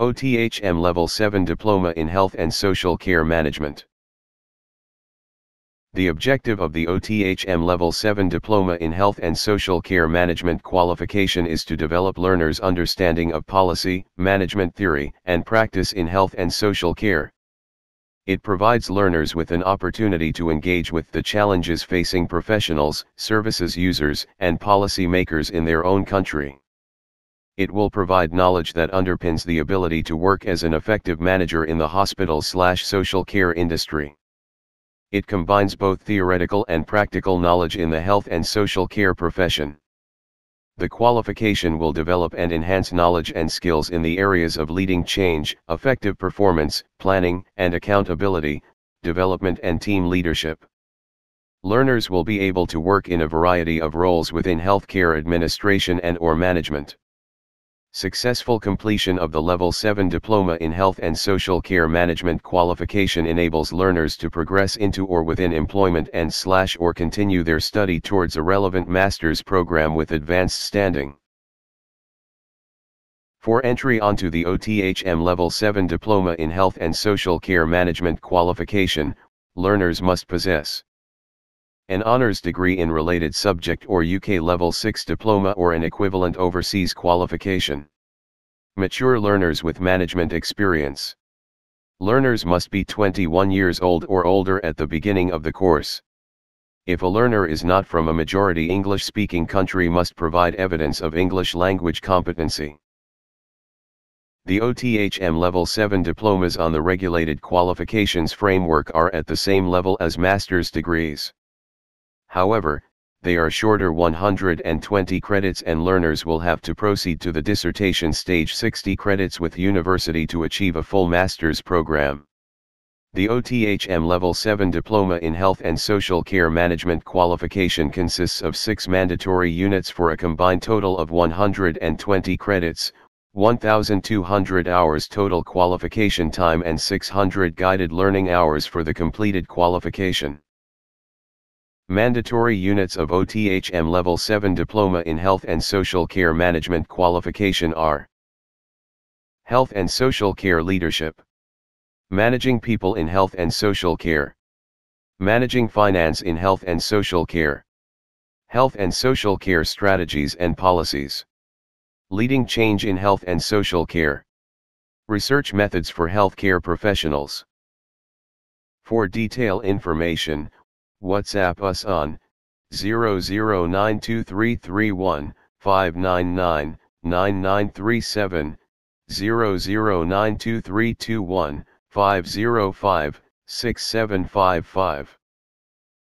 OTHM Level 7 Diploma in Health and Social Care Management. The objective of the OTHM Level 7 Diploma in Health and Social Care Management qualification is to develop learners' understanding of policy, management theory, and practice in health and social care. It provides learners with an opportunity to engage with the challenges facing professionals, services users, and policy makers in their own country. It will provide knowledge that underpins the ability to work as an effective manager in the hospital-slash-social care industry. It combines both theoretical and practical knowledge in the health and social care profession. The qualification will develop and enhance knowledge and skills in the areas of leading change, effective performance, planning and accountability, development and team leadership. Learners will be able to work in a variety of roles within healthcare administration and or management. Successful completion of the Level 7 Diploma in Health and Social Care Management qualification enables learners to progress into or within employment and slash or continue their study towards a relevant master's program with advanced standing. For entry onto the OTHM Level 7 Diploma in Health and Social Care Management qualification, learners must possess an honours degree in related subject or UK Level 6 diploma or an equivalent overseas qualification. Mature learners with management experience. Learners must be 21 years old or older at the beginning of the course. If a learner is not from a majority English-speaking country must provide evidence of English language competency. The OTHM Level 7 diplomas on the regulated qualifications framework are at the same level as master's degrees. However, they are shorter 120 credits and learners will have to proceed to the dissertation stage 60 credits with university to achieve a full master's program. The OTHM Level 7 Diploma in Health and Social Care Management qualification consists of six mandatory units for a combined total of 120 credits, 1,200 hours total qualification time and 600 guided learning hours for the completed qualification. Mandatory units of OTHM Level 7 Diploma in Health and Social Care Management qualification are Health and Social Care Leadership Managing People in Health and Social Care Managing Finance in Health and Social Care Health and Social Care Strategies and Policies Leading Change in Health and Social Care Research Methods for Healthcare Professionals. For detail information, WhatsApp us on 0092331599 9937 0092321505 6755